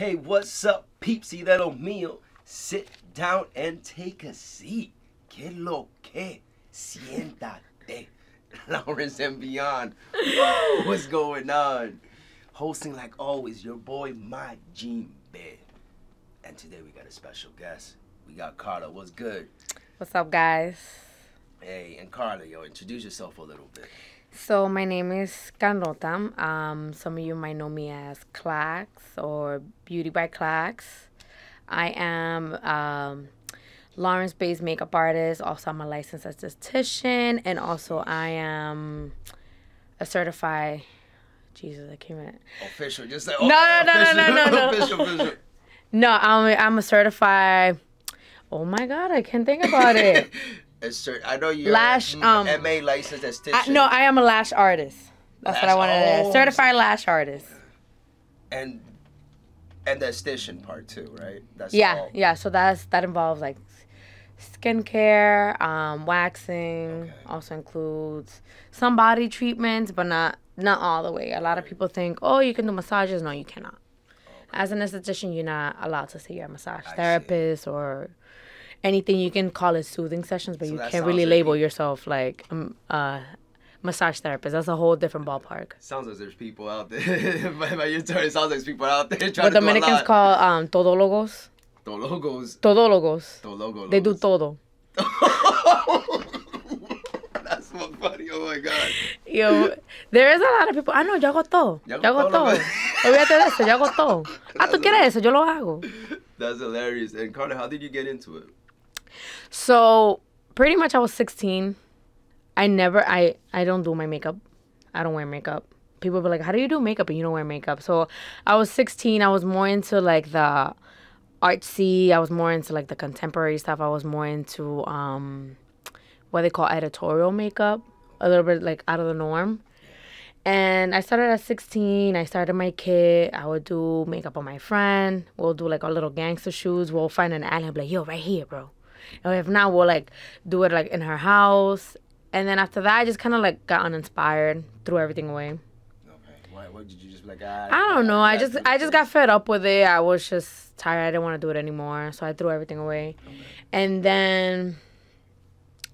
Hey, what's up, peepsy little meal? Sit down and take a seat. Que lo que? Siéntate. Lawrence and beyond. What's going on? Hosting like always, your boy Majin Bed. And today we got a special guest. We got Carla. What's good? What's up, guys? Hey, and Carla, yo, introduce yourself a little bit. So my name is Carlota. Um, some of you might know me as Claxx or Beauty by Claxx. I am um, Lawrence-based makeup artist. Also, I'm a licensed esthetician, and also I am a certified. Jesus, I can't. Remember. Official, just No, no, no, no, no, no, no. official, official. No, I'm I'm a certified. Oh my God, I can't think about it. It's cert- I know you're Lash, um, MA licensed esthetician. I, no, I am a lash artist. That's what I Lash- wanted to oh. Certified lash artist. and and the esthetician part too, right? That's Yeah, all. yeah. So that's that involves like skincare, um, waxing. Okay. Also includes some body treatments, but not not all the way. A lot of people think, oh, you can do massages. No, you cannot. As an esthetician, you're not allowed to say you're a massage I see. therapist or anything. You can call it soothing sessions, but So you can't really label you- yourself like um, uh, massage therapist. That's a whole different ballpark. Sounds like there's people out there. by, by your turn, sounds like there's people out there trying What to Dominicans do a call um, todólogos. The logos. Todólogos. The. They do todo. That's so funny. Oh my god. Yo, there is a lot of people. Ah, no, yo hago todo. Yo hago todo lo todo. que- Olvídate de eso, yo hago todo. Ah, tú quieres eso, yo lo hago. That's hilarious. And Carter, how did you get into it? So, pretty much I was 16. I never, I, I don't do my makeup. I don't wear makeup. People be like, how do you do makeup and you don't wear makeup? So, I was 16. I was more into like the artsy. I was more into like the contemporary stuff. I was more into um, what they call editorial makeup. A little bit like out of the norm. And I started at 16. I started my kit. I would do makeup on my friend. We'll do like our little gangster shoes. We'll find an alley be like, yo, right here, bro. And if not, we'll like do it like in her house. And then after that, I just kind of like got uninspired, threw everything away. Okay. Why? What did you just like? Ah, I don't know. I just I just got fed up with it. I was just tired. I didn't want to do it anymore, so I threw everything away. Okay. And then,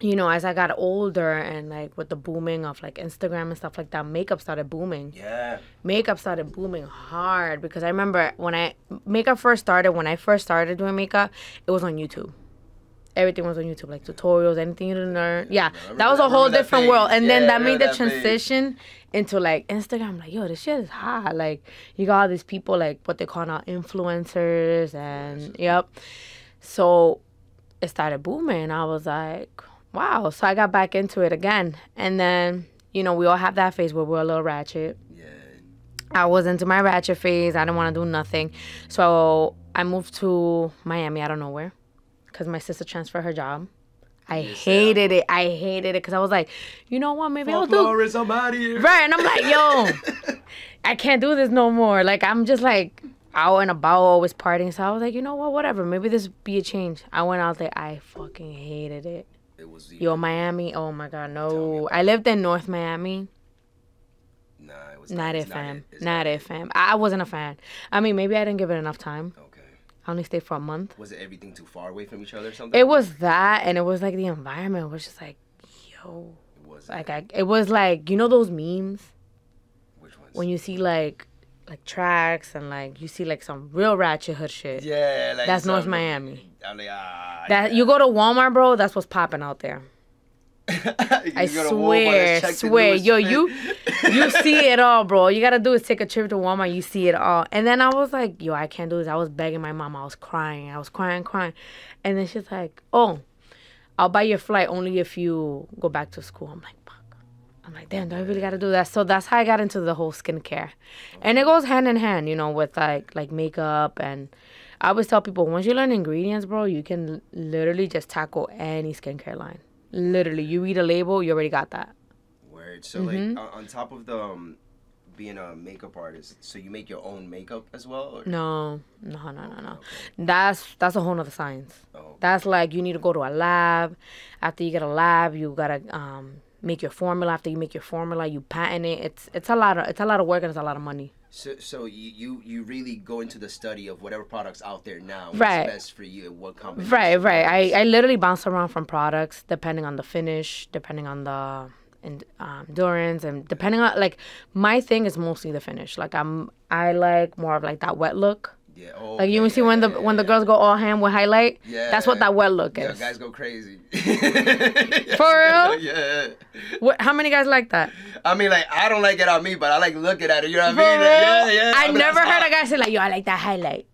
you know, as I got older and like with the booming of like Instagram and stuff like that, makeup started booming. Yeah. Makeup started booming hard because I remember when I makeup first started. When I first started doing makeup, it was on YouTube. Everything was on YouTube, like tutorials, anything you didn't learn. Yeah, remember that was a whole different world. phase. And then that made the that transition into like Instagram. Like, yo, this shit is hot. Like, you got all these people, like what they call now influencers, and yep. So it started booming. I was like, wow. So I got back into it again. And then, you know, we all have that phase where we're a little ratchet. Yeah. I was into my ratchet phase. I didn't want to do nothing. So I moved to Miami out of nowhere because my sister transferred her job. I said, hated it. I hated it because I was like, you know what? Maybe I'll do. Lawrence, I'm out of here. Right. And I'm like, yo, I can't do this no more. Like, I'm just like out and about, always partying. So I was like, you know what? Whatever. Maybe this be a change. I went out there. I fucking hated it. It was Yo, Miami. Oh my God. No. I lived in North Miami. Nah, it was Not it's it, fam. It's Not it, fam. I I wasn't a fan. I mean, maybe I didn't give it enough time. Okay. I only stayed for a month. Was it everything too far away from each other or something? It was that, and it was like the environment was just like, yo, It was like I, it was like you know those memes Which ones? when you see like like tracks and like you see like some real ratchet hood shit. yeah, like That's North Miami. I'm like, ah, That yeah. you go to Walmart, bro. That's what's popping out there. I Walmart swear, swear, yo, you you see it all, bro. You gotta do is take a trip to Walmart. You see it all, and then I was like, yo, I can't do this. I was begging my mom. I was crying. I was crying, crying, and then she's like, oh, I'll buy your flight only if you go back to school. I'm like, fuck. I'm like, damn, do I really gotta do that? So that's how I got into the whole skincare, and it goes hand in hand, you know, with like like makeup and. I always tell people once you learn ingredients, bro, you can l- literally just tackle any skincare line. Literally, you read a label, you already got that. Word. So Mm-hmm. like on, top of the um, being a makeup artist, so you make your own makeup as well? Or? No, no, no, no, no. That's that's a whole nother science. Oh, That's like you need to go to a lab. After you get a lab, you gotta um, make your formula. After you make your formula, you patent it. It's it's a lot of it's a lot of work and it's a lot of money. So, so you, you you really go into the study of whatever products out there now, what's Right. best for you, and what combination. Right, right. I, I literally bounce around from products depending on the finish, depending on the and um, endurance, and depending on like my thing is mostly the finish. Like I'm I like more of like that wet look. Yeah. Oh, Like you can see yeah, when the yeah, when the yeah. girls go all hand with highlight. Yeah. That's what that wet look Yeah, is. guys go crazy. For real? Yeah. What, how many guys like that? I mean, like, I don't like it on me, but I like looking at it. You know what For I mean? real? Yeah, yeah. I, mean, never heard how- a guy say like, "Yo, I like that highlight."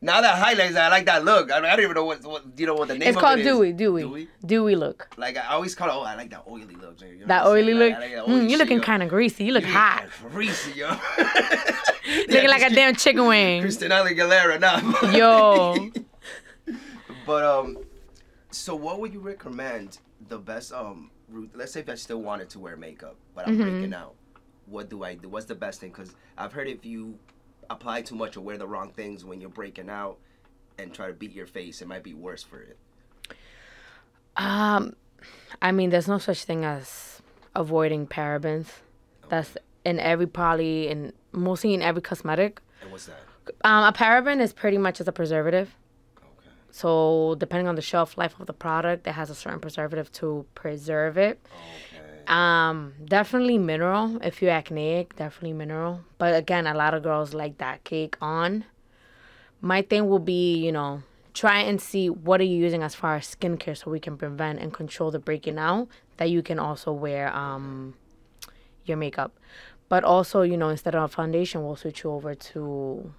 Now that highlights, I like that look. I, mean, I don't even know what, what you know what the name It's of called it is. dewy, dewy, Dewy? dewy look. Like I always call it. Oh, I like that oily look. You know That oily look. Like, like that Mm, you shit, looking kind of greasy. You look You hot. Greasy, yo. Looking like a damn chicken wing. Christina Aguilera, nah. Yo. But um, so what would you recommend the best um route? Let's say if I still wanted to wear makeup, but I'm Mm-hmm. breaking out. What do I do? What's the best thing? Because I've heard if you apply too much or wear the wrong things when you're breaking out and try to beat your face, it might be worse for it. Um, I mean, there's no such thing as avoiding parabens. That's in every probably in mostly in every cosmetic. And what's that? Um, a paraben is pretty much as a preservative. Okay. So depending on the shelf life of the product, it has a certain preservative to preserve it. Okay. Um, definitely mineral. If you're acneic, definitely mineral. But again, a lot of girls like that cake on. My thing will be, you know, try and see what are you using as far as skincare so we can prevent and control the breaking out that you can also wear um your makeup. But also, you know, instead of foundation, we'll switch you over to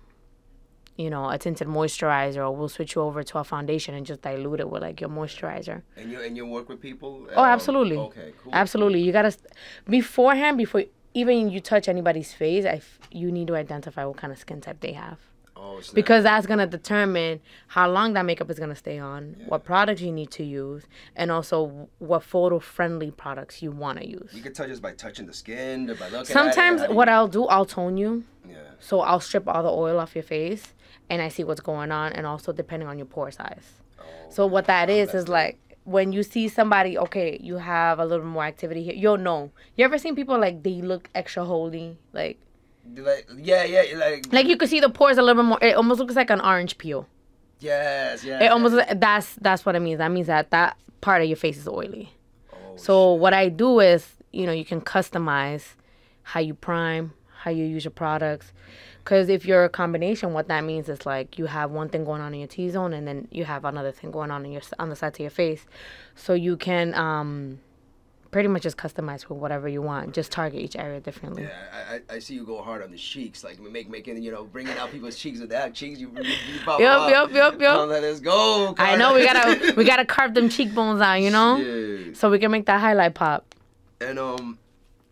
you know, a tinted moisturizer or we'll switch you over to a foundation and just dilute it with like your moisturizer. And you and you work with people? Oh, Um, absolutely. Okay, cool. Absolutely. You gotta beforehand before even you touch anybody's face. I f- you need to identify what kind of skin type they have Oh, snap. because that's gonna determine how long that makeup is gonna stay on, what products you need to use, and also what photo friendly products you want to use. you can touch us by touching the skin or by looking Sometimes it. What you- I'll do, I'll tone you. Yeah. So I'll strip all the oil off your face, and I see what's going on, and also depending on your pore size. Oh, So what that is is like when you see somebody, okay, you have a little more activity here. You'll know. You ever seen people like they look extra holy, like Like, yeah, yeah, like, like you could see the pores a little bit more. It almost looks like an orange peel. yes, yes. It almost that's that's what it means. That means that that part of your face is oily. Oh, So what I do is, you know, you can customize how you prime, how you use your products. Because if you're a combination, what that means is like you have one thing going on in your T zone, and then you have another thing going on in your on the sides of your face. So you can um, pretty much just customize with whatever you want. Just target each area differently. Yeah, I, I, I see you go hard on the cheeks, like we make making you know bringing out people's cheeks with that cheeks. You, you, you pop Yup, up. yup, yup, yup. Come, let us go. I know we gotta we gotta carve them cheekbones out, you know, Yeah. so we can make that highlight pop. And um,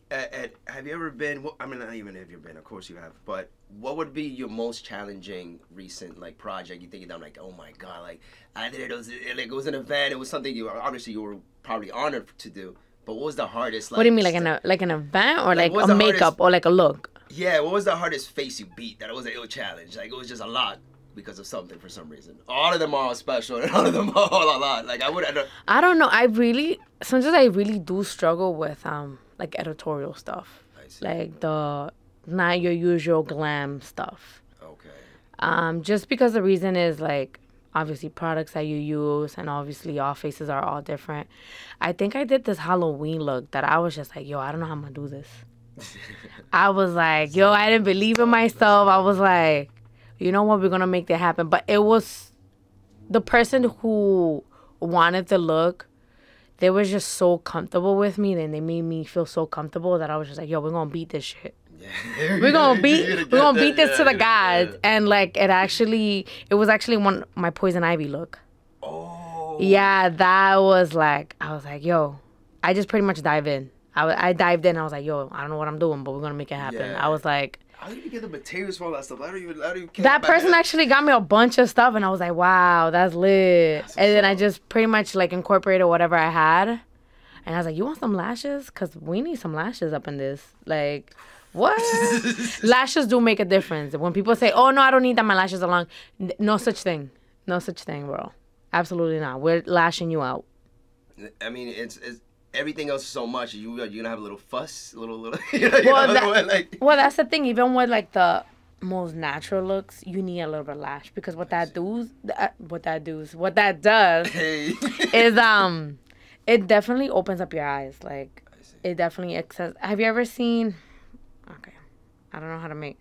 at, at, have you ever been? Well, I mean, not even if you've been. Of course you have. But what would be your most challenging recent like project? You think done like, oh my god, like I did it. It was like it was an event. It was something you obviously you were probably honored to do. But what was the hardest? Like, What do you mean, like an like an event or like, what's a makeup hardest- or like a look? Yeah, what was the hardest face you beat? That it was a ill challenge. Like it was just a lot because of something for some reason. All of them are all special, and all of them are all a lot. Like I would. I don't, I don't know. I really sometimes I really do struggle with um like editorial stuff, I see. like the not your usual glam stuff. okay. Um, just because the reason is like obviously products that you use and obviously all faces are all different. I think I did this Halloween look that I was just like, yo, I don't know how I'm gonna do this. I was like, yo, I didn't believe in myself. I was like, you know what, we're gonna make that happen. But it was the person who wanted the look, they were just so comfortable with me, and they made me feel so comfortable that I was just like, yo, we're gonna beat this shit. Yeah. We're gonna beat we're gonna beat that, this to the yeah, gods. And like it actually it was actually one my poison ivy look. yeah. Oh. Yeah, that was like I was like, yo, I just pretty much dive in. I, I dived in. I was like, yo, I don't know what I'm doing, but we're gonna make it happen. Yeah. I was like, How do you get the materials for all that stuff? I don't even. I don't even care that person actually got me a bunch of stuff, and I was like, wow, that's lit. That's and then I just pretty much like incorporated whatever I had, and I was like, you want some lashes? Cause we need some lashes up in this. Like, what? lashes do make a difference. When people say, oh no, I don't need that, my lashes are long. No such thing. No such thing, bro. Absolutely not. We're lashing you out. I mean, it's, it's everything else is so much. You you're gonna have a little fuss, a little little. You know, Well, you know, that- like Well, that's the thing. Even with like the most natural looks, you need a little bit of lash because what that does, that, what that does, what that does hey. is um, it definitely opens up your eyes. Like it definitely access. Have you ever seen? Okay, I don't know how to make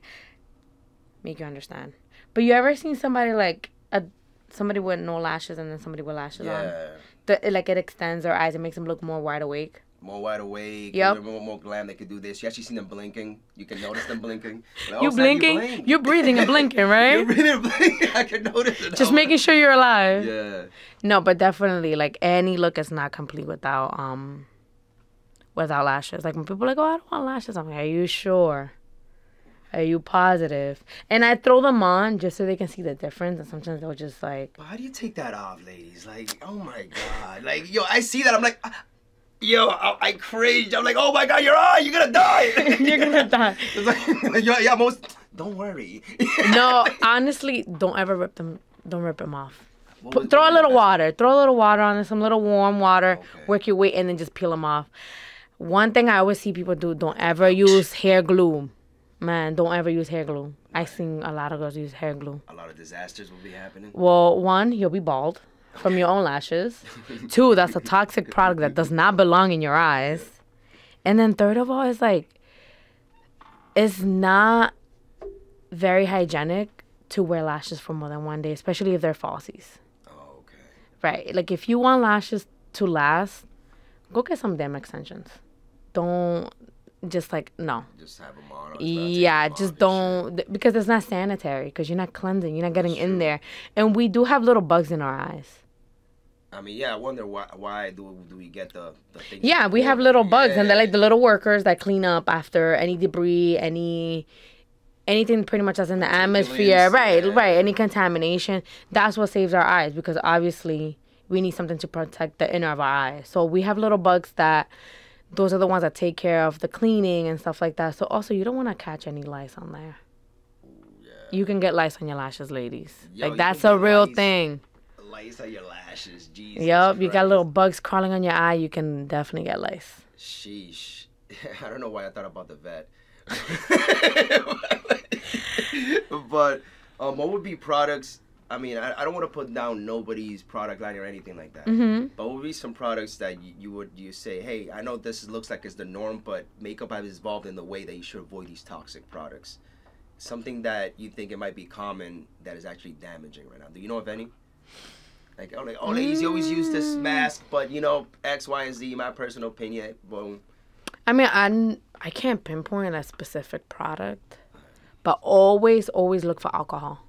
make you understand. But you ever seen somebody like a somebody with no lashes and then somebody with lashes on? Yeah. The, it, like it extends their eyes. It makes them look more wide awake. More wide awake. Yeah. More, more glam. They could do this. You actually seen them blinking. You can notice them blinking. Like, oh, you Sam, blinking? blink. You are breathing and blinking, right? You're really blinking. I can notice it. Just making sure you're alive. Yeah. No, but definitely like any look is not complete without um without lashes. Like when people are like, Oh, I don't want lashes, I'm like, Are you sure? Are you positive? And I throw them on just so they can see the difference and sometimes they'll just like But how do you take that off, ladies? Like, oh my god. Like, yo, I see that. I'm like, ah, yo, I, I cringe. I'm like, oh my god, you're eye, you're gonna die. You're gonna die. It's like, yeah, yeah, most. Don't worry. No, honestly, don't ever rip them don't rip them off. Put, throw a little water. Throw a little water on it, some little warm water. Okay. Work your way and then just peel them off. One thing I always see people do: don't ever use hair glue. Man, don't ever use hair glue. I seen a lot of girls use hair glue. A lot of disasters will be happening. Well, one, you'll be bald from your own lashes. Two, that's a toxic product that does not belong in your eyes. And then third of all, it's like it's not very hygienic to wear lashes for more than one day, especially if they're falsies. Oh, okay. Right. Like if you want lashes to last, go get some damn extensions. Don't just like no. Just have them on. or it's not taking Yeah, just don't th- because it's not sanitary because you're not cleansing, you're not getting in there, and we do have little bugs in our eyes. I mean, yeah, I wonder why. Why do, do we get the, the things? Yeah, we have little bugs, and they're like the little workers that clean up after any debris, any anything pretty much that's in the atmosphere. Right, yeah. right. Any contamination. That's what saves our eyes because obviously we need something to protect the inner of our eyes. So we have little bugs that those are the ones that take care of the cleaning and stuff like that. So also you don't want to catch any lice on there. Yeah. You can get lice on your lashes, ladies. Yo, like that's a real lice. thing. Lice on your lashes. Jesus. Yep, you got little bugs crawling on your eye. You can definitely get lice. Sheesh. I don't know why I thought about the vet. but um, what would be products? I mean, I, I don't want to put down nobody's product line or anything like that. Mm-hmm. But what would be some products that you, you would you say, hey, I know this looks like it's the norm, but makeup has evolved in the way that you should avoid these toxic products. Something that you think it might be common that is actually damaging right now. Do you know of any? Like, oh, like, oh ladies, you always use this mask, but you know X, Y, and Z. My personal opinion, boom. I mean, I I can't pinpoint a specific product, but always, always look for alcohol.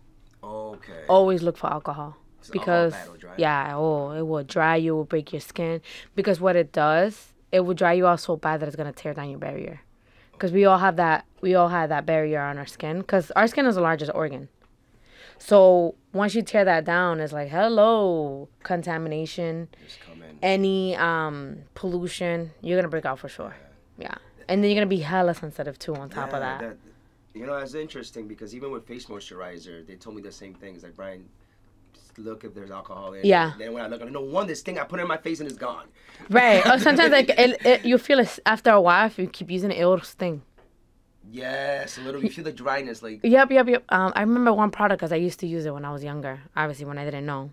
Okay. Always look for alcohol. So Because, dry. yeah, oh, it will dry you, will break your skin. Because what it does, it will dry you out so bad that it's going to tear down your barrier. Because we all have that, we all have that barrier on our skin. Because our skin is the largest organ. So once you tear that down, it's like, hello, contamination, Just come in. any um pollution, you're going to break out for sure. Yeah. And then you're going to be hella sensitive too on top of Yeah, that. You know, that's interesting because even with face moisturizer, they told me the same thing. It's like, Brian, just look if there's alcohol in it. Yeah. Then when I look, I no one, this thing I put in my face and it's gone. Right. Or sometimes like it, it, you feel it after a while if you keep using it, it'll sting. Yes, a little. You feel the dryness, like Yep, yep, yep. Um, I remember one product because I used to use it when I was younger. Obviously, when I didn't know.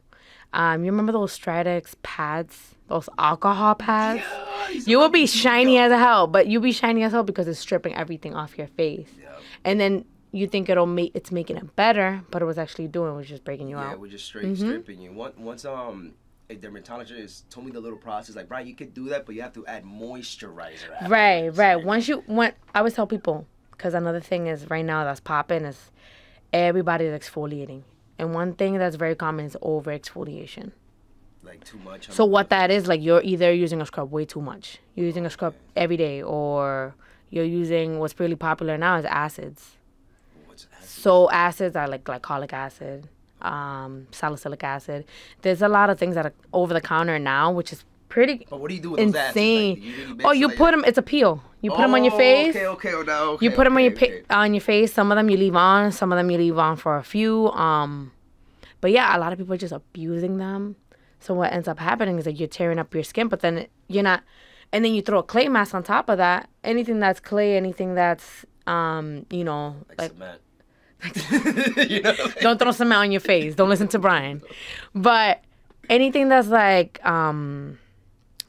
Um, you remember those Stridex pads, those alcohol pads? You will be shiny as hell, but you'll be shiny as hell because it's stripping everything off your face. Yeah. And then you think it'll make it's making it better, but it was actually doing was just breaking you Yeah, out. we're just straight Mm-hmm. stripping you. Once, once um, a dermatologist told me the little process, like Brian, you could do that, but you have to add moisturizer. Right, afterwards." right. Once you want, I always tell people because another thing is right now that's popping is everybody's exfoliating, and one thing that's very common is over exfoliation. Like too much. So what that is like, you're either using a scrub way too much, you're using a scrub every day, or you're using what's really popular now is acids. What's So acids are like glycolic acid, um, salicylic acid. There's a lot of things that are over the counter now, which is pretty But what do you do with those acids? Like, insane. you really oh, you like- put them. It's a peel. You put them on your Oh, face. Okay, okay, oh, okay. You put them on your okay, pa- on your face. Some of them you leave on. Some of them you leave on for a few. Um, but yeah, a lot of people are just abusing them. So what ends up happening is that you're tearing up your skin, but then you're not. and then you throw a clay mask on top of that. Anything that's clay, anything that's um, you know, Like, like cement. you know, like- don't throw cement on your face. Don't listen to Brian. But anything that's like um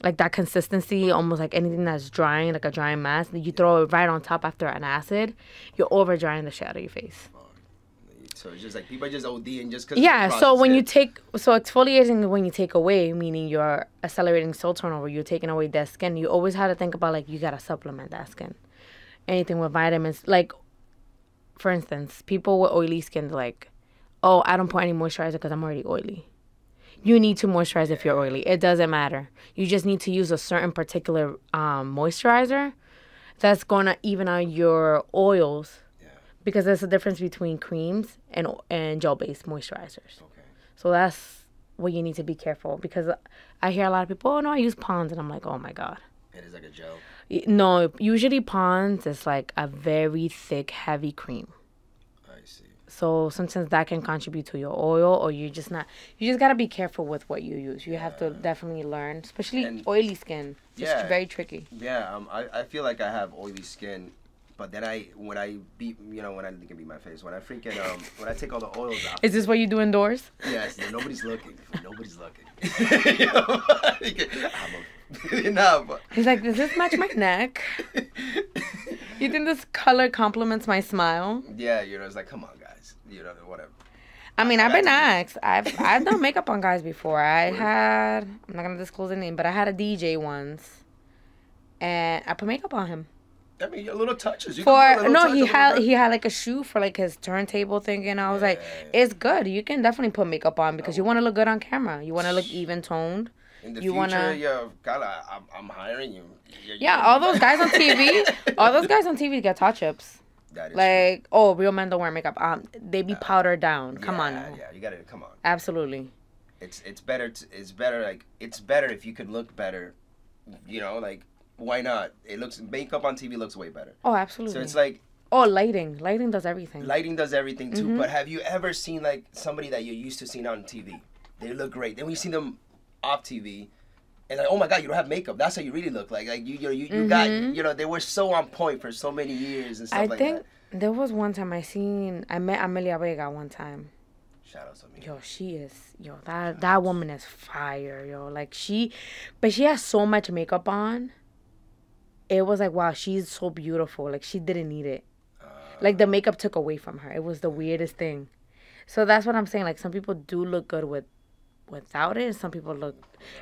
like that consistency, almost like anything that's drying, like a drying mask, that you throw it right on top after an acid, you're over drying the shit out of your face. So it's just like people are just ODing just because. Yeah, so when you take so exfoliating when you take away, meaning you're accelerating cell turnover, you're taking away dead skin. You always have to think about like you gotta supplement that skin. Anything with vitamins, like for instance, people with oily skin, like, oh, I don't put any moisturizer because I'm already oily. You need to moisturize if you're oily. It doesn't matter. You just need to use a certain particular um, moisturizer that's gonna even out your oils. Because there's a difference between creams and and gel based moisturizers. Okay. So that's what you need to be careful because I hear a lot of people, oh no, I use Pond's, and I'm like, oh my god. It is like a gel. No, usually Pond's is like a very thick, heavy cream. I see. So sometimes that can contribute to your oil, or you just not. You just gotta be careful with what you use. You have to definitely learn, especially And- oily skin. It's Yeah. very tricky. Yeah, um, I, I feel like I have oily skin, but then I when I beat you know when I can beat my face when I freaking um when I take all the oils out. Is this what you do indoors? Yes, nobody's looking. Nobody's looking. you know, I'm a, no, but He's like, does this match my neck? You think this color complements my smile? yeah, you know, it's like come on, guys, you know, whatever. I mean, I've been asked. I've I've done makeup on guys before. I had I'm not gonna disclose the name, but I had a DJ once, and I put makeup on him I mean, your little touches. You can for little no. touch He had he had like a shoe for like his turntable thing, and I was like, it's good. You can definitely put makeup on because you want to look good on camera. You want to look even toned. In the you future, wanna- yeah, God, I, I'm, I'm hiring you. You're- Yeah, you're all those guys on. TV, all those guys on TV get touch ups. That is true. Like, oh, real men don't wear makeup. Um, they be powdered down. Come on, Yeah, now. Yeah, you gotta come on. absolutely. It's it's better. To, it's better. Like it's better if you could look better. You know, like why not? It looks makeup on TV looks way better. Oh, absolutely. So it's like oh, lighting. Lighting does everything. lighting does everything too. Mm-hmm. But have you ever seen like somebody that you're used to seeing on TV? They look great. Then we see them off TV. And like, oh my God, you don't have makeup. That's how you really look like. Like you, you, you, you got, you know, they were so on point for so many years and stuff Mm-hmm. I like think that. there was one time I seen I met Amelia Vega one time. Shout out to me. Yo, she is yo that that woman is fire, yo. Like she, but she has so much makeup on. It was like wow, she's so beautiful. Like she didn't need it. Like the makeup took away from her. It was the weirdest thing. So that's what I'm saying. Like some people do look good with without it. and Some people look.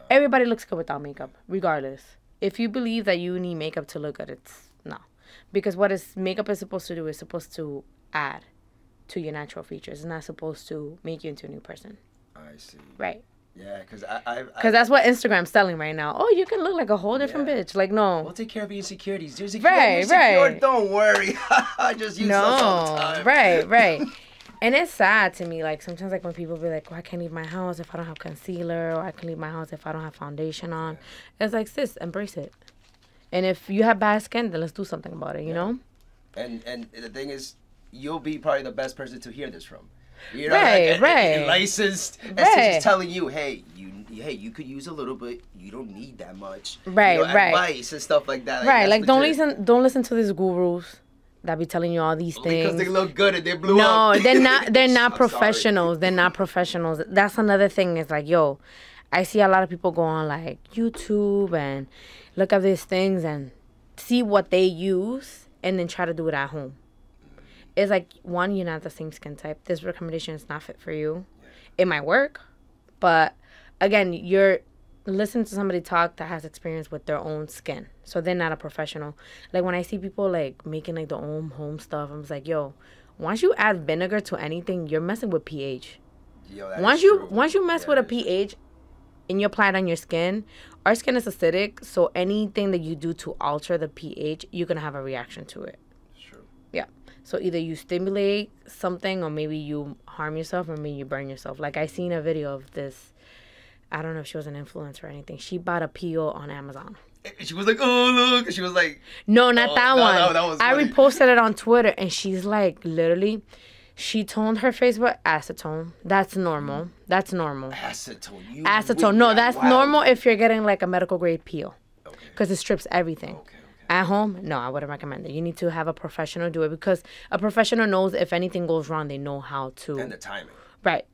Everybody looks good without makeup, regardless. If you believe that you need makeup to look good, it's no, because what is makeup is supposed to do is supposed to add to your natural features. It's not supposed to make you into a new person, I see. right? Yeah, because I, Because that's what Instagram's selling right now. Oh, you can look like a whole different Yeah. bitch. Like no, We'll take care of your insecurities. You're insecure. Right, you're insecure, right. Don't worry. I just use those all the no, time. right, right. And it's sad to me. Like sometimes, like when people be like, "Oh, I can't leave my house if I don't have concealer," or "I can leave my house if I don't have foundation on." It's like, sis, embrace it. And if you have bad skin, then let's do something about it. You know? And and the thing is, you'll be probably the best person to hear this from. You know, Right, like, right. licensed, Right. just telling you, hey, you, hey, you could use a little bit. You don't need that much. You Right, know, right. Advice and stuff like that. right. that's Like don't listen. Don't listen to these gurus that be telling you all these oh, Because things. they look good and they blew No, up. they're not. They're not I'm sorry. professionals. They're not professionals. That's another thing. Is like, yo, I see a lot of people go on like YouTube and look at these things and see what they use and then try to do it at home. It's like one, you're not the same skin type. This recommendation is not fit for you. It might work, but again, you're listening to somebody talk that has experience with their own skin. So they're not a professional. Like when I see people like making like their own home stuff, I'm just like, yo, once you add vinegar to anything, you're messing with pH. Yo, Once you true. once you mess with a pH and you apply it on your skin, our skin is acidic, so anything that you do to alter the pH, you're gonna have a reaction to it. It's true. Yeah. So either you stimulate something or maybe you harm yourself or maybe you burn yourself. Like I seen a video of this I don't know if she was an influencer or anything. She bought a peel on Amazon. She was like, oh look, she was like, No, not Oh, that no, one. no, that was I funny. reposted it on Twitter and she's like literally she toned her face with acetone. That's normal. That's normal. acetone. You Acetone. No, that's wow. normal if you're getting like a medical grade peel. Okay. because it strips everything. Okay. At home, no, I wouldn't recommend it. You need to have a professional do it because a professional knows if anything goes wrong, they know how to. And the timing. Right.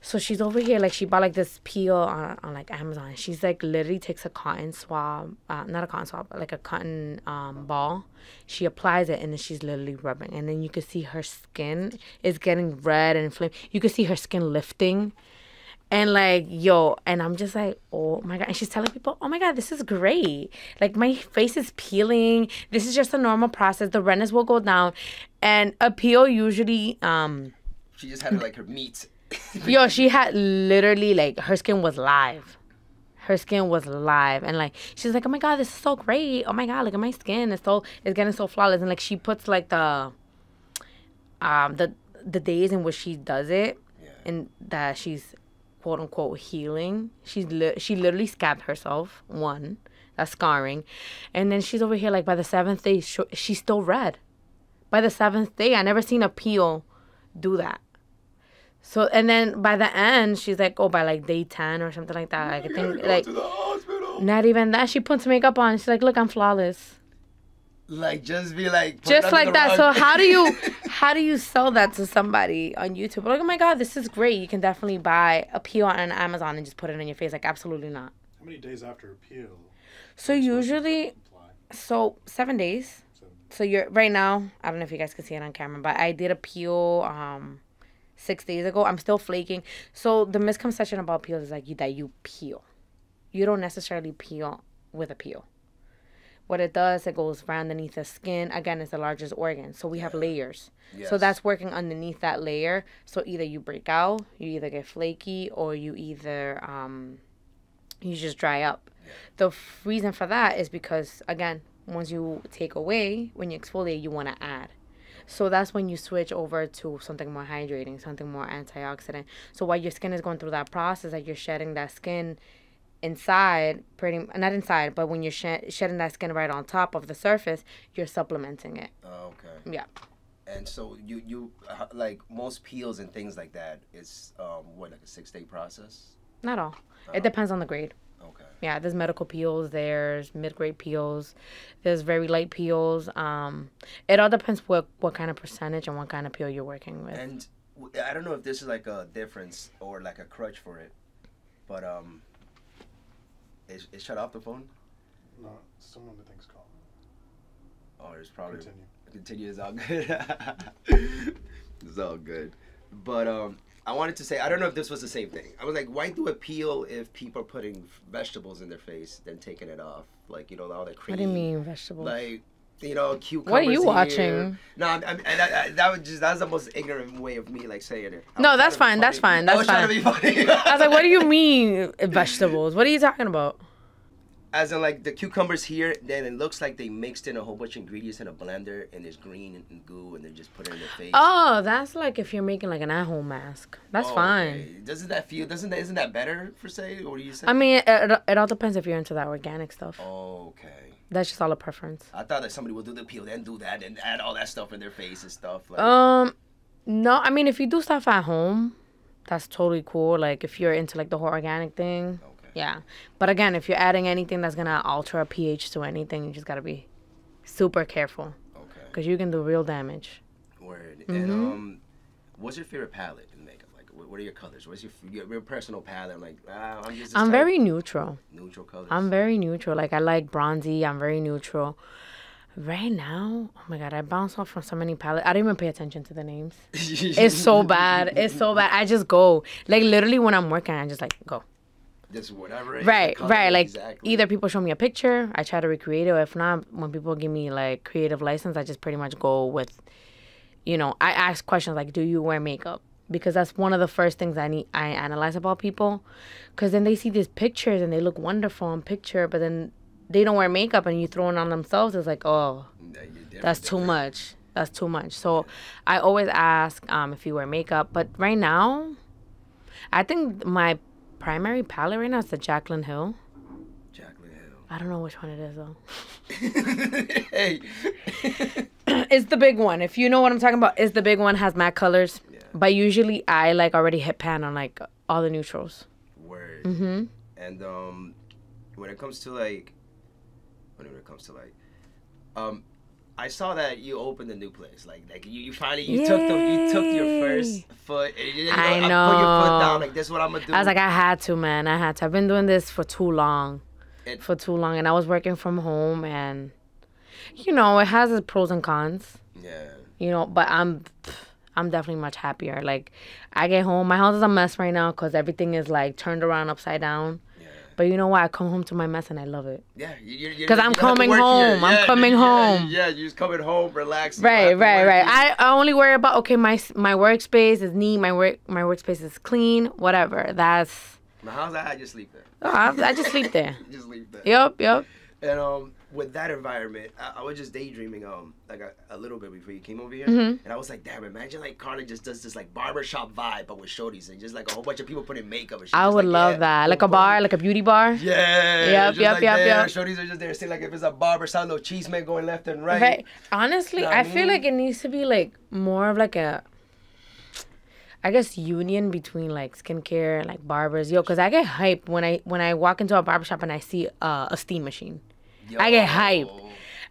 So she's over here, like she bought like this peel on, on like Amazon. She's like literally takes a cotton swab, uh, not a cotton swab, but like a cotton um, ball. She applies it and then she's literally rubbing, and then you can see her skin is getting red and inflamed. You can see her skin lifting, and like yo, and I'm just like, oh my god, and she's telling people, oh my god, this is great. Like my face is peeling. This is just a normal process. The redness will go down, and a peel usually um. She just had like her meat. Yo, she had literally like her skin was live. Her skin was live, and like she's like, "Oh my god, this is so great! Oh my god, look at my skin! It's so it's getting so flawless." And like she puts like the um the the days in which she does it, Yeah. and that she's quote unquote healing. She's li- she literally scabbed herself. One, that's scarring, and then she's over here like by the seventh day, sh- she's still red. By the seventh day, I never seen a peel do that. So and then by the end, she's like, oh, by like day ten or something like that. Like, I gotta think like to the hospital. not even that. She puts makeup on. She's like, look, I'm flawless. Like just be like. Just like that. rug. So how do you how do you sell that to somebody on YouTube? Like, oh my god, this is great. You can definitely buy a peel on Amazon and just put it on your face. Like, absolutely not. How many days after appeal? So usually, so seven days. So So you're right now. I don't know if you guys can see it on camera, but I did a peel um six days ago. I'm still flaking. So the misconception about peels is like you that you peel. You don't necessarily peel with a peel. What it does, it goes right underneath the skin. Again, it's the largest organ, so we have layers. So that's working underneath that layer. So either you break out, you either get flaky, or you either um, you just dry up. The f- reason for that is because again, once you take away, when you exfoliate, you want to add. So that's when you switch over to something more hydrating, something more antioxidant. So while your skin is going through that process, that you're shedding that skin inside, pretty not inside, but when you're shed, shedding that skin right on top of the surface, you're supplementing it. Oh, okay. Yeah. And so you you like most peels and things like that. It's um what like a six day process. Not all. Oh. It depends on the grade. Okay. Yeah, there's medical peels, there's mid grade peels, there's very light peels. Um, it all depends what what kind of percentage and what kind of peel you're working with. And I don't know if this is like a difference or like a crutch for it, but um, is is shut off the phone? no, someone that thinks call. Oh, it's probably Continue. continue is all good. it's all good. But um, I wanted to say I don't know if this was the same thing. I was like, why do a peel if people are putting vegetables in their face then taking it off? Like you know all that cream. What do you mean vegetables? Like you know cucumbers. What are you here. watching? No, I'm, I'm, and I, I, that was just that's the most ignorant way of me like saying it. I No, that's fine, that's fine, that's fine, I that's was trying to be funny. I was like, what do you mean vegetables? What are you talking about? As in, like the cucumbers here, then it looks like they mixed in a whole bunch of ingredients in a blender, and there's green and, goo, and they just put it in their face. Oh, that's like if you're making like an at-home mask. That's Oh, fine. okay. Doesn't that feel? Doesn't that? Isn't that better for say? Or do you say? I mean, it, it, it all depends if you're into that organic stuff. Okay. That's just all a preference. I thought that somebody would do the peel, then do that, and add all that stuff in their face and stuff. Like, Um, no, I mean if you do stuff at home, that's totally cool. Like if you're into like the whole organic thing, okay. yeah. But again, if you're adding anything that's gonna alter a pH to anything, you just gotta be super careful Okay. because you can do real damage. Word. Mm-hmm. And um, what's your favorite palette in makeup? Like, what, are your colors? What's your your, your personal palette? I'm like, ah, I'm just. I'm very neutral. neutral colors. I'm very neutral. Like I like bronzy. I'm very neutral. Right now, oh my god, I bounce off from so many palettes. I don't even pay attention to the names. It's so bad. It's so bad. I just go. Like literally when I'm working, I just like go. just whatever. Right, color, right. Like exactly. either people show me a picture, I try to recreate it. Or if not, when people give me like creative license, I just pretty much go with, you know, I ask questions like, "Do you wear makeup?" Because that's one of the first things I need I analyze about people, because then they see these pictures and they look wonderful on picture, but then they don't wear makeup and you throw it on themselves. It's like, oh, Yeah, that's too much. That's too much. So I always ask um, if you wear makeup. But right now, I think my primary palette right now is the Jaclyn Hill. Jacqueline I don't know which one it is though. Hey. it's the big one. If you know what I'm talking about, it's the big one. Has matte colors. Yeah. But usually I like already hit pan on like all the neutrals. Word. Mm-hmm. And um, when it comes to like when it comes to like, um, I saw that you opened a new place. Like, like you, you finally you took the you took your first foot. And you, you I Put your foot know. down. Like, this is what I'm gonna do. I was like, I had to, man. I had to. I've been doing this for too long. It- for too long. And I was working from home and you know, it has its pros and cons. yeah. You know, but I'm I'm definitely much happier. Like I get home, my house is a mess right now cuz everything is like turned around upside down. Yeah. But you know what? I come home to my mess and I love it. Yeah, you, you, you, 'Cause I'm don't have to coming home. I'm coming yeah, home. Yeah, you're just coming home, relaxing. Right, right, right. I, I only worry about okay, my my workspace is neat, my work my workspace is clean, whatever. That's My house, I just sleep there. oh, I, I just sleep there. just sleep there. Yep, yep. And um, with that environment, I, I was just daydreaming um like a, a little bit before you came over here, Mhm. and I was like, damn, imagine like Carla just does this like barbershop vibe, but with shorties and just like a whole bunch of people putting makeup. And she's I would like, love yeah, that. Like a bar, like a beauty bar. Yeah. Yep, yep, like yep, there. yep. Shorties are just there. See, like if it's a barber shop, little cheese man going left and right. Right. Honestly, You know I I feel like it needs to be like more of like a, I guess union between like skincare, and like barbers. Yo, cause I get hyped when I when I walk into a barbershop and I see uh, a steam machine. I get hype.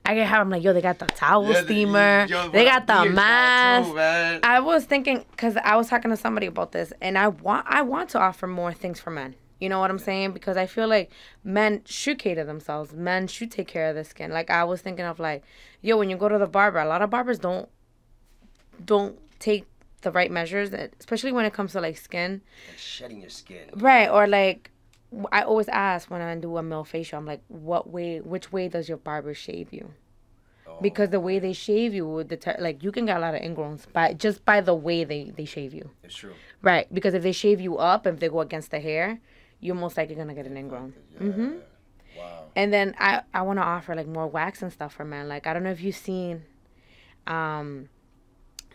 I get hyped. I'm like, yo, they got the towel Yeah, the- steamer. yo, they got the mask. too. I was thinking because I was talking to somebody about this, and I want I want to offer more things for men. You know what I'm saying? Because I feel like men should cater themselves. Men should take care of their skin. Like I was thinking of like, yo, when you go to the barber, a lot of barbers don't don't take the right measures, especially when it comes to like skin. Like shedding your skin. Right. Or like I always ask when I do a male facial, I'm like, what way which way does your barber shave you? Oh, Because the way they shave you would deter like you can get a lot of ingrowns by just by the way they, they shave you. it's true. Right. Because if they shave you up, if they go against the hair, you're most likely gonna get an ingrown. Yeah. Mm-hmm. Wow. And then I I want to offer like more wax and stuff for men. Like I don't know if you've seen, um,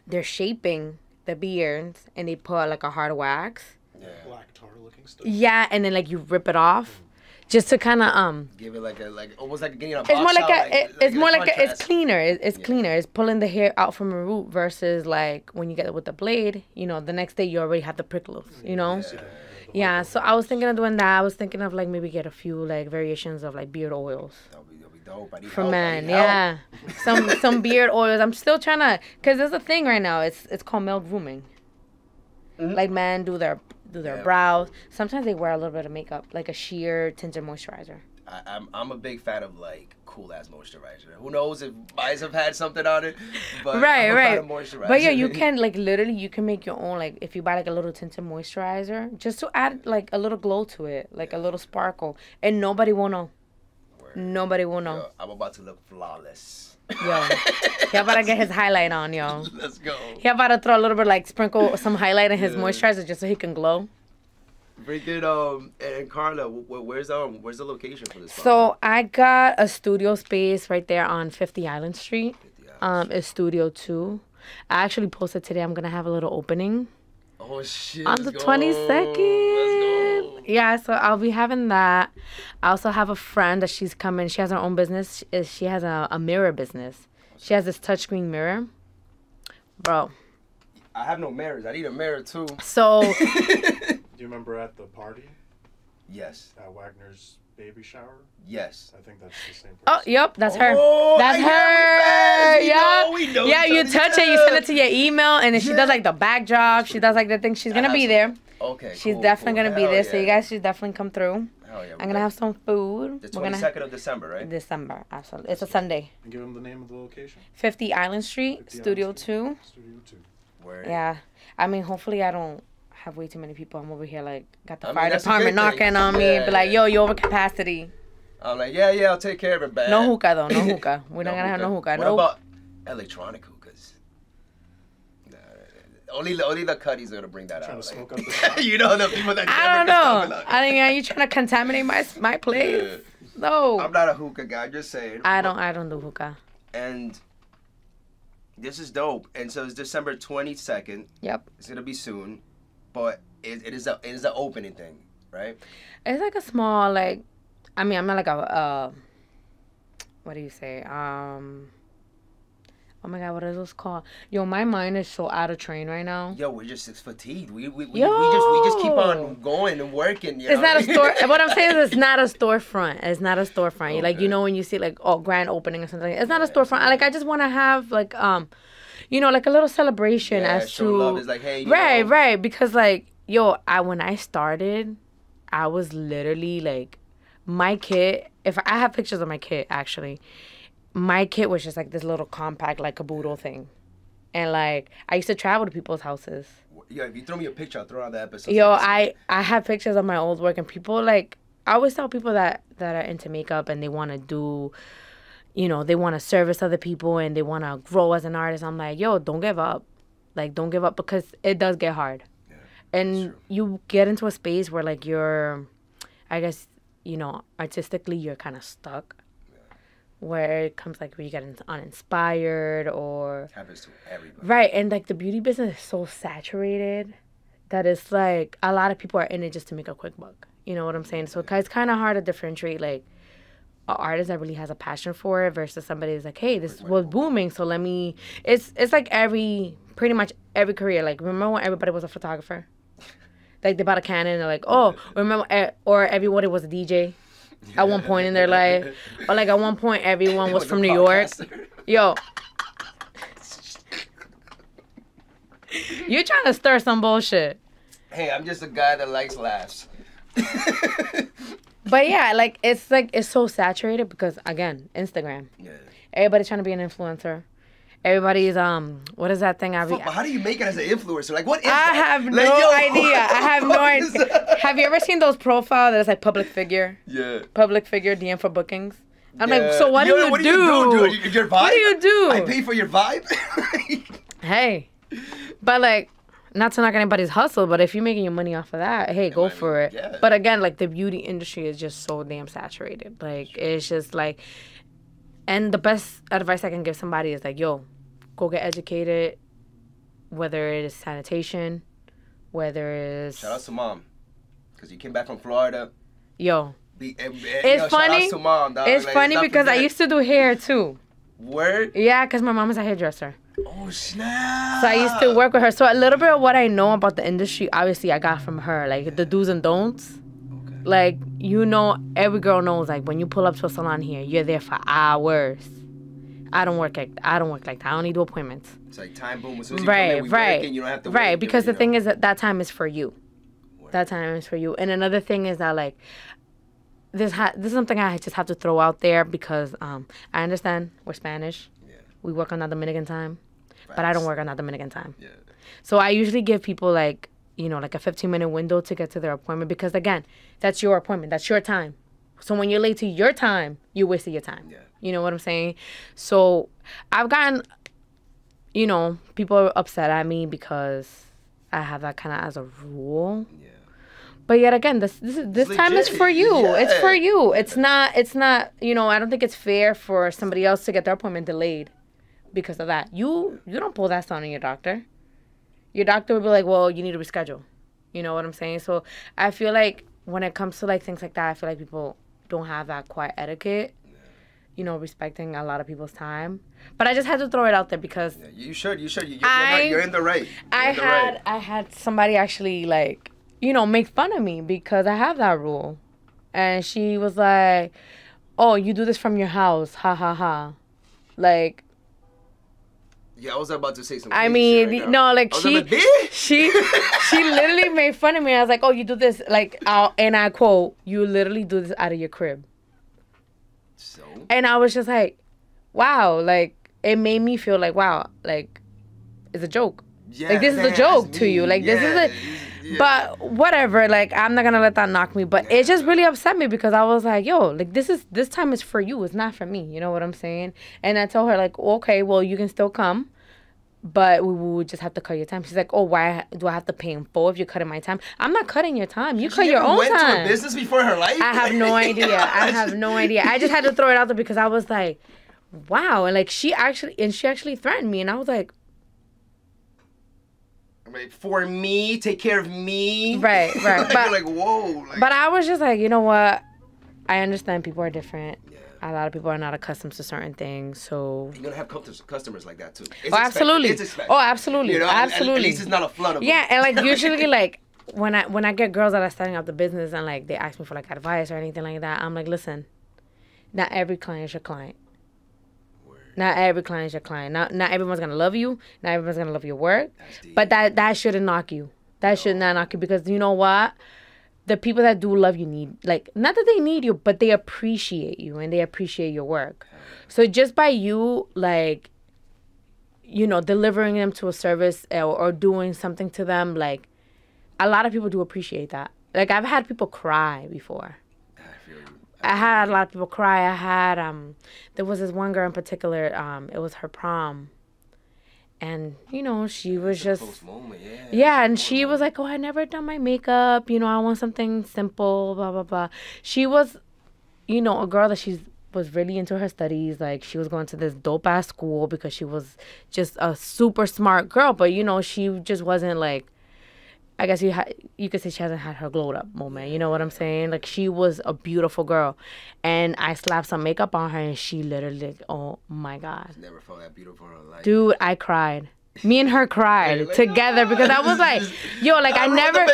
they're shaping the beards and they put like a hard wax. Yeah. Black tar looking stuff. Yeah, and then like you rip it off, just to kind of um. Give it like a like almost like getting a. It's more like out, a. It, it's a more like a, it's cleaner. It, it's Yeah. cleaner. It's pulling the hair out from a root versus like when you get it with the blade. You know, the next day you already have the prickles. You know. See that, the Yeah, so I was thinking of doing that. I was thinking of like maybe get a few like variations of like beard oils That'll be, that'll be dope. I need for help. Men. Yeah, some some beard oils. I'm still trying to, cause there's a thing right now. It's it's called male grooming. Mhm. Like men do their do their Yeah. brows. Sometimes they wear a little bit of makeup, like a sheer tinted moisturizer. I, I'm I'm a big fan of like cool ass moisturizer. Who knows if eyes have had something on it, but Right, right. Fan of moisturizer. But yeah, you can like literally you can make your own like if you buy like a little tinted moisturizer just to add like a little glow to it, like a little sparkle, and nobody will know. Nobody will know. Yo, I'm about to look flawless. Yo, he about to get his highlight on, yo. Let's go. He about to throw a little bit like sprinkle some highlight in his Yeah. moisturizer just so he can glow. Freaking um and Carla, where's um where's the location for this? So I got a studio space right there on 50 Island Street. Yeah. Um, it's Studio Two. I actually posted today. I'm gonna have a little opening oh shit. on the 22nd. Let's go. Yeah, so I'll be having that. I also have a friend that she's coming. She has her own business. She, eh, she has a, a mirror business. She has this touchscreen mirror. Bro, I have no mirrors. I need a mirror too. so Do you remember at the party yes. at Wagner's baby shower? Yes. I think that's the same oh, person. oh, yep, that's her. Oh, That's yeah, her. we Yeah. We know, we know Yeah, each you other. touch it, you send it to your email, and then she does like the backdrop. She does like the thing. She's gonna be there. Okay. She's cool, definitely cool. gonna be Hell there. So you guys should definitely come through. Hell yeah. I'm gonna have some food. the We're gonna second of December, right? December. Absolutely, it's a Sunday. And give them the name of the location. 50 Island Street, 50 Studio Island Two. Studio 2. Word. Yeah, I mean, hopefully I don't have way too many people. I'm over here like got the I mean, fire that's department knocking on me, Yeah, be like, yeah. "Yo, you over capacity." I'm like, yeah, yeah, I'll take care of it, bad. No hookah though. No hookah. We're not gonna have no hookah. What No. about electronic hookahs? Nah, only only the cutties are gonna bring that Trying out. to smoke like- up you know the people that I don't know. I think are you trying to contaminate my my place? Yeah. No. I'm not a hookah guy. I'm just saying. I don't. I don't do hookah. And this is dope. And so it's December 22nd. Yep. It's gonna be soon, but it, it is a it is an opening thing, right? It's like a small like. I mean, I'm not like a. Uh, what do you say? Um. oh my god, what is this called? Yo, my mind is so out of train right now. Yo, we're just fatigued. We we, we, we just we just keep on going and working. You It's know? not a store. what I'm saying is, it's not a storefront. It's not a storefront. Like you know when you see like oh grand opening or something. It's not a storefront. Like I just want to have like um, you know, like a little celebration Yeah, as to love is like, hey, you right, know. right. Because like yo, I when I started, I was literally like, my kit. If I have pictures of my kit actually, my kit was just like this little compact like caboodle thing, and like I used to travel to people's houses. Yo, if you throw me a picture, I'll throw it on the episode. Yo, I I have pictures of my old work, and people like I always tell people that that are into makeup and they want to do, you know, they want to service other people and they want to grow as an artist. I'm like, yo, don't give up, like don't give up because it does get hard, Yeah, and you get into a space where like you're, I guess you know, artistically you're kind of stuck. Where it comes like where you get in- uninspired or happens to everybody. Right, and like the beauty business is so saturated that it's like a lot of people are in it just to make a quick buck. You know what I'm saying? So ki- it's kind of hard to differentiate like an artist that really has a passion for it versus somebody who's like, hey, this was booming, so let me. It's it's like every pretty much every career. Like remember when everybody was a photographer? Like they bought a Canon, and they're like, oh, remember, eh, or everybody was a DJ at one point in their life, or like at one point everyone was from New York. Yo. you're trying to stir some bullshit. Hey, I'm just a guy that likes laughs. But yeah, like it's like it's so saturated because again, Instagram. yeah. Everybody's trying to be an influencer. Everybody's um what is that thing I Fuck, but how do you make it as an influencer? Like, what is I that? have Like, no yo, idea. I have no idea. Have you ever seen those profile that is like public figure? Yeah. Public figure DM for bookings? I'm Yeah. like, so what do you what do? do? you do? Your vibe? What do you do? I pay for your vibe. Hey. But like not to knock anybody's hustle, but if you're making your money off of that, hey, go for it. yeah. But again, like the beauty industry is just so damn saturated. Like it's just like and the best advice I can give somebody is like, yo, go get educated, whether it is sanitation, whether it's Shout out to mom, cause you came back from Florida. yo. Be, eh, eh, It's yo, funny. to mom. It's Like, funny because I used to do hair too. Word. Yeah, because my mom is a hairdresser. Oh snap. So I used to work with her. So a little bit of what I know about the industry, obviously, I got from her, like the do's and don'ts. Okay. Like you know, every girl knows like when you pull up to a salon here, you're there for hours. I don't work like I don't work like that. I only do appointments. It's like time boom. As soon as Right, in, right, working, you don't have to right. wait, Because the thing is that that time is for you. Word. That time is for you. And another thing is that like this ha- this is something I just have to throw out there because um I understand we're Spanish. Yeah. We work on that Dominican time, but I don't work on that Dominican time. Yeah. So I usually give people like, you know, like a 15 minute window to get to their appointment because again, that's your appointment. That's your time. So when you're late to your time, you wasted your time. Yeah. You know what I'm saying? So I've gotten, you know, people are upset at me because I have that kind of as a rule. Yeah. But yet again, this this is- this time is for you. It's for you. It's not. It's not. You know, I don't think it's fair for somebody else to get their appointment delayed because of that. You you don't pull that on your doctor. Your doctor would be like, "Well, you need to reschedule." You know what I'm saying? So I feel like when it comes to like things like that, I feel like people don't have that quiet etiquette. You know, respecting a lot of people's time. But I just had to throw it out there because Yeah, You should. You should. You, you're, I- not, you're in the right. You're I had right. I had somebody actually like you know make fun of me because I have that rule, and she was like, "Oh, you do this from your house, ha ha ha," like Yeah, I was about to say something. I mean right no like she like, she she literally made fun of me. I was like, "Oh, you do this like," I'll, and I quote, "You literally do this out of your crib," So. and I was just like, "Wow!" Like it made me feel like, "Wow!" Like it's a joke. Yeah, Like, this is a joke to you. Like, this is a- yeah. But whatever, like I'm not gonna let that knock me. But it just really upset me because I was like, yo, like this is this time is for you, it's not for me. You know what I'm saying? And I told her like, okay, well you can still come, but we would just have to cut your time. She's like, oh, why do I have to pay in full if you're cutting my time? I'm not cutting your time. You She cut your own went to a business before her life. I have no idea. I have no idea. I just had to throw it out there because I was like, wow, and like she actually and she actually threatened me, and I was Like, for me, take care of me. Right, right, like, but- like, whoa. Like, But I was just like, you know what? I understand people are different. yeah. a lot of people are not accustomed to certain things. So You're gonna have customers, customers like that too. It's Oh, absolutely. It's expected. Oh, absolutely. You know, at- At, Absolutely. least it's not a flood of. Yeah, and like usually like when I when I get girls that are starting up the business and like they ask me for like advice or anything like that, I'm like, listen, not every client is your client. Not every client is your client. Not not everyone's gonna love you. Not everyone's gonna love your work. But that that shouldn't knock you. That should not knock you because you know what? The people that do love you need like not that they need you, but they appreciate you and they appreciate your work. So just by you like you know delivering them to a service eh, or, or doing something to them like a lot of people do appreciate that. Like I've had people cry before. I feel you. I had a lot of people cry. I had um there was this one girl in particular, um, it was her prom. And, you know, she was just moment, yeah. yeah, and she was like, "Oh, I never done my makeup. You know, I want something simple." Blah blah blah. She was, you know, a girl that she's was really into her studies. Like she was going to this dope ass school because she was just a super smart girl. But you know, she just wasn't like. I guess you ha- you could say she hasn't had her glowed up moment. You know what I'm saying? Like she was a beautiful girl, and I slapped some makeup on her, and she literally, like, oh my god, Never felt that beautiful in her life. dude, I cried. Me and her cried like, together because I was like, yo, like I, don't never.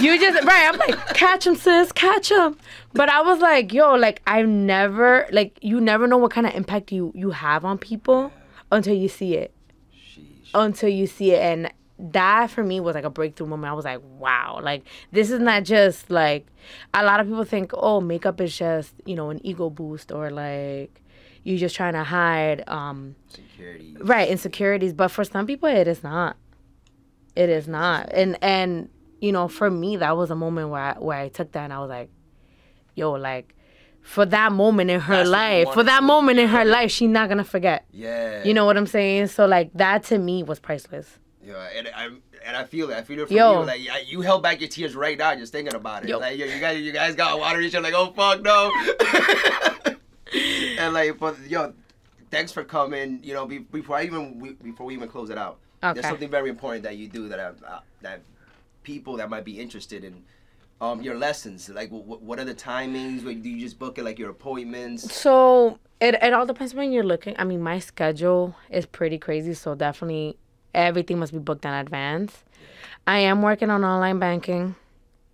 You just right. I'm like, catch him, sis, catch him. But I was like, yo, like I've never, like you never know what kind of impact you you have on people until you see it. Until you see it, and that for me was like a breakthrough moment. I was like, wow, like this is not just like a lot of people think, oh, makeup is just you know an ego boost or like you're just trying to hide um Security. right insecurities. But for some people it is not. It is not. And and you know for me that was a moment where I, where I took that and I was like yo like for that moment in her That's life for that moment in her life she's not gonna forget. Yeah. you know what I'm saying? So like that to me was priceless Yeah, and I and I feel it. I feel it from Yo. you. Like you held back your tears right now just thinking about it. Yo. Like yo, you guys, you guys got water shit. Like oh fuck no. and like, but yo, thanks for coming. You know, before I even we, before we even close it out, Okay. there's something very important that you do that I, uh, that people that might be interested in. Um, your lessons, like what, what are the timings? Like, do you just book it like your appointments? So it, it all depends when you're looking. I mean, my schedule is pretty crazy, so definitely everything must be booked in advance. I am working on online banking,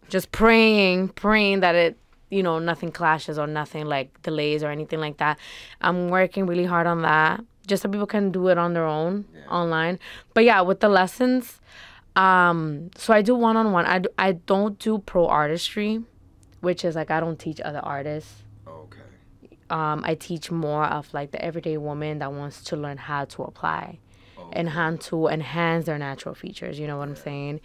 just praying, praying that it, you know, nothing clashes or nothing like delays or anything like that. I'm working really hard on that, just so people can do it on their own online. But yeah, with the lessons, um, so I do one on one. I do, I don't do pro artistry, which is like I don't teach other artists Okay. um, I teach more of like the everyday woman that wants to learn how to apply and how to enhance their natural features. You know what I'm saying?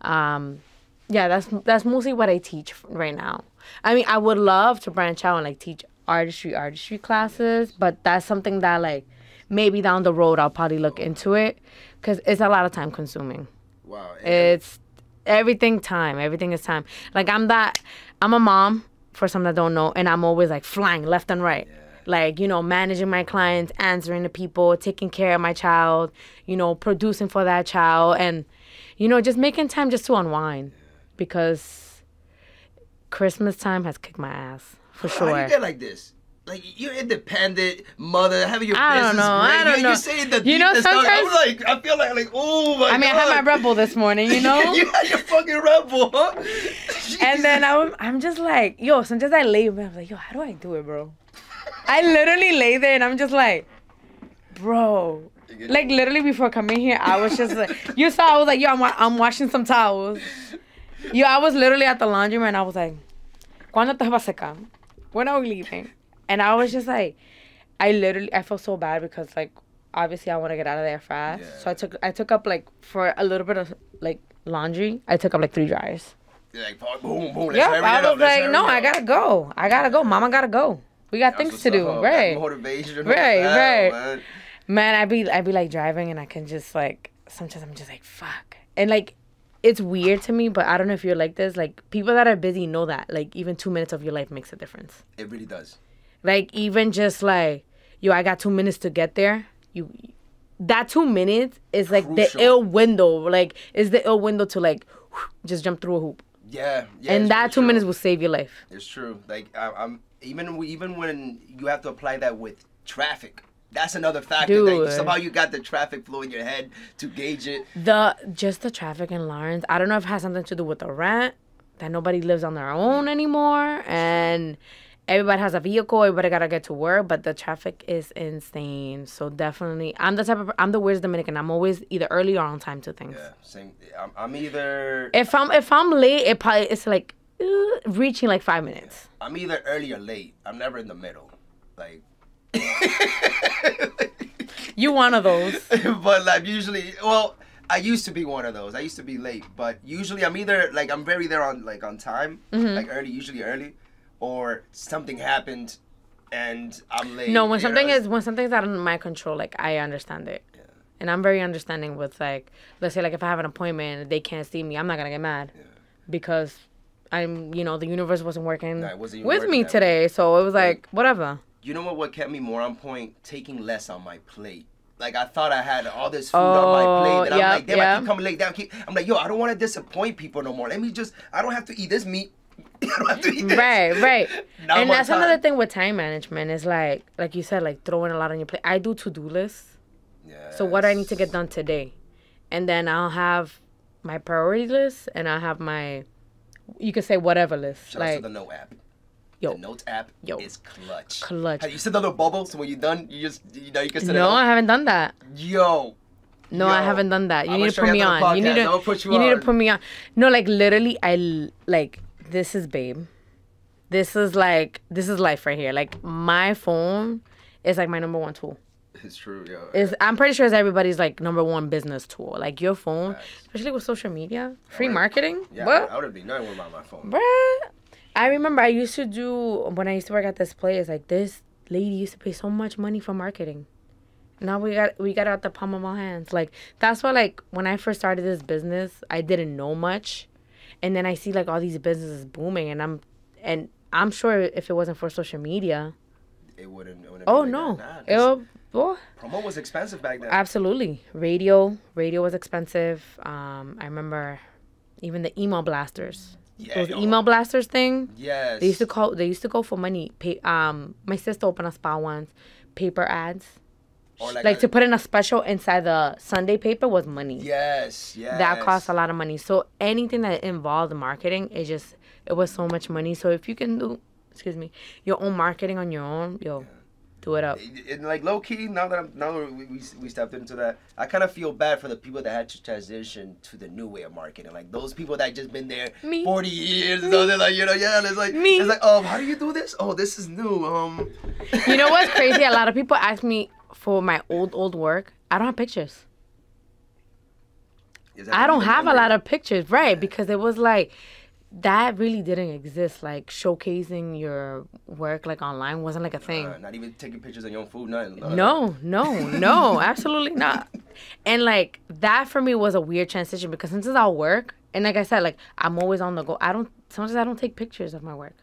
Um, yeah, that's that's mostly what I teach right now. I mean, I would love to branch out and like teach artistry artistry classes, but that's something that like maybe down the road I'll probably look into it because it's a lot of time consuming Wow. it's everything time everything is time like i'm that i'm a mom for some that don't know and i'm always like flying left and right like you know managing my clients answering to people taking care of my child you know producing for that child and you know just making time just to unwind because christmas time has kicked my ass for How sure you get like this? Like you're independent mother, having your I don't business. know, great. I don't you, know. You're saying the You know, stuff. I'm sometimes- like, I feel like, like, oh my i mean i had my rebel this morning you know you had your fucking rebel, huh? And then I'm, I'm just like, yo, sometimes I lay there, I'm like, yo, how do I do it, bro? I literally lay there and I'm just like, bro. Like literally before coming here, I was just like, you saw, I was like, yo, I'm, wa- I'm washing some towels. Yo, I was literally at the laundromat and I was like, ¿Cuándo te vas a secar? When are we leaving? And I was just like, I literally, I felt so bad because like, obviously I want to get out of there fast. So I took, I took up like for a little bit of like laundry, I took up like three dryers. You're like, boom, boom. Let's Yep, I up, was like, no, I gotta go. I gotta go. Mama gotta go. We got That's things to do. up. That Right. Motivation. Right, hell, right. man. Man, I be I be like driving and I can just like sometimes I'm just like fuck. And like it's weird to me, but I don't know if you're like this. Like people that are busy know that. Like even two minutes of your life makes a difference. It really does. Like even just like, yo, I got two minutes to get there. You that two minutes is like Crucial. the ill window. Like is the ill window to like just jump through a hoop. Yeah. yeah and that really two true. minutes will save your life. It's true. Like I, I'm even even when you have to apply that with traffic. That's another factor that somehow you got the traffic flow in your head to gauge it. The just the traffic in Lawrence. I don't know if it has something to do with the rent that nobody lives on their own anymore, and everybody has a vehicle. Everybody gotta get to work, but the traffic is insane. So definitely, I'm the type of I'm the weirdest Dominican. I'm always either early or on time to things. Yeah, same. I'm, I'm either If I'm if I'm late, it probably it's like uh, reaching like five minutes. I'm either early or late. I'm never in the middle. Like You one of those. but like usually well I used to be one of those. I used to be late, but usually I'm either like I'm very there on like on time, Mm-hmm. like early, usually early, or something happened and I'm late. No, when you know, something is when something's out of my control, like I understand it. And I'm very understanding with like let's say like if I have an appointment and they can't see me, I'm not gonna get mad. Because I'm you know, the universe wasn't working wasn't with me today. So it was like whatever. You know what? What kept me more on point? Taking less on my plate. Like I thought I had all this food on my oh, plate, and Oh, yeah, I'm like, damn, I yeah. keep coming late. I keep. I'm like, yo, I don't want to disappoint people no more. Let me just. I don't have to eat this meat. I don't have to eat this. Right, right. I'm and that's time. another thing with time management is like like you said, like throwing a lot on your plate. I do to do lists. So what I need to get done today. And then I'll have my priority list and I'll have my you could say whatever list. Shout out to the Note app. Yo. The Notes app Yo. is clutch. Clutch. Have you said the little bubble? So when you're done, you just you know you can set No, I haven't done that. Yo. No, I haven't done that. You I'ma need to put me on. You need to put you you need to put me on. No, like literally I like this is babe. This is like this is life right here. Like my phone is like my number one tool. It's true, yo. Is I'm pretty sure it's everybody's like number one business tool. Like your phone, Facts. especially with social media, free marketing. yeah, what? I would have been nothing without my phone. Bruh. I remember I used to do when I used to work at this place. Like this lady used to pay so much money for marketing. Now we got we got it out the palm of our hands. Like that's why like when I first started this business, I didn't know much, and then I see like all these businesses booming, and I'm and I'm sure if it wasn't for social media, It wouldn't. It wouldn't oh like no, that. Nah, promo was expensive back then. Absolutely. Radio. Radio was expensive. Um, I remember even the email blasters. yeah, Those yo. email blasters thing. Yes. They used to call they used to go for money. Pay, um my sister opened a spa once. Paper ads. Or Like, like, a- to put in a special inside the Sunday paper was money. Yes. Yes. That costs a lot of money. So anything that involved marketing, it just it was so much money. So if you can do excuse me, your own marketing on your own, yo, do it up. and like low key, now that I'm now that we, we we stepped into that, I kind of feel bad for the people that had to transition to the new way of marketing. Like those people that just been there Me. forty years, and so they're like, you know, yeah, and it's like, Me. it's like, um, how do you do this? Oh, this is new. Um, You know what's crazy? A lot of people ask me for my old old work. I don't have pictures. I don't have a lot of pictures, right? Because it was like that really didn't exist. Like showcasing your work like online wasn't like a thing. Uh, not even taking pictures of your own food, nothing. of No, no, no, absolutely not. And like that for me was a weird transition because since it's all work, and like I said, like I'm always on the go. I don't sometimes I don't take pictures of my work.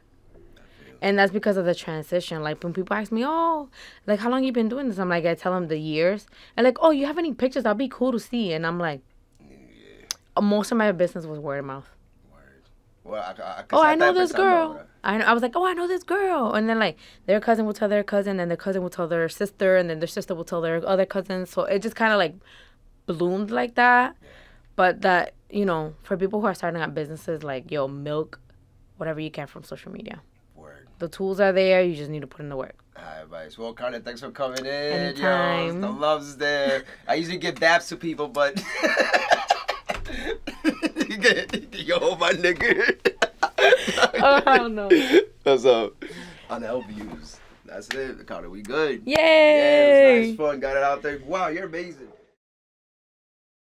And that's because of the transition. Like when people ask me, "Oh, like how long you been doing this?" I'm like, I tell them the years, and like, "Oh, you have any pictures? That'd be cool to see." And I'm like, uh, most of my business was word of mouth. Well, I, I, Oh, I know this know girl. I know, I was like, oh, I know this girl, and then like their cousin will tell their cousin, and their cousin will tell their sister, and then their sister will tell their other cousin. So it just kind of like bloomed like that. But that you know, for people who are starting up businesses, like yo, milk whatever you can from social media. Word. The tools are there. You just need to put in the work. Hi, Vice. Well, Carla, thanks for coming in. Yo, Anytime. the love's there. I usually give daps to people, but yo, my nigga. Oh hell no! What's up? On the EL Views. That's it, Carla. We good. Yay! Yeah, it was nice fun. Got it out there. Wow, you're amazing.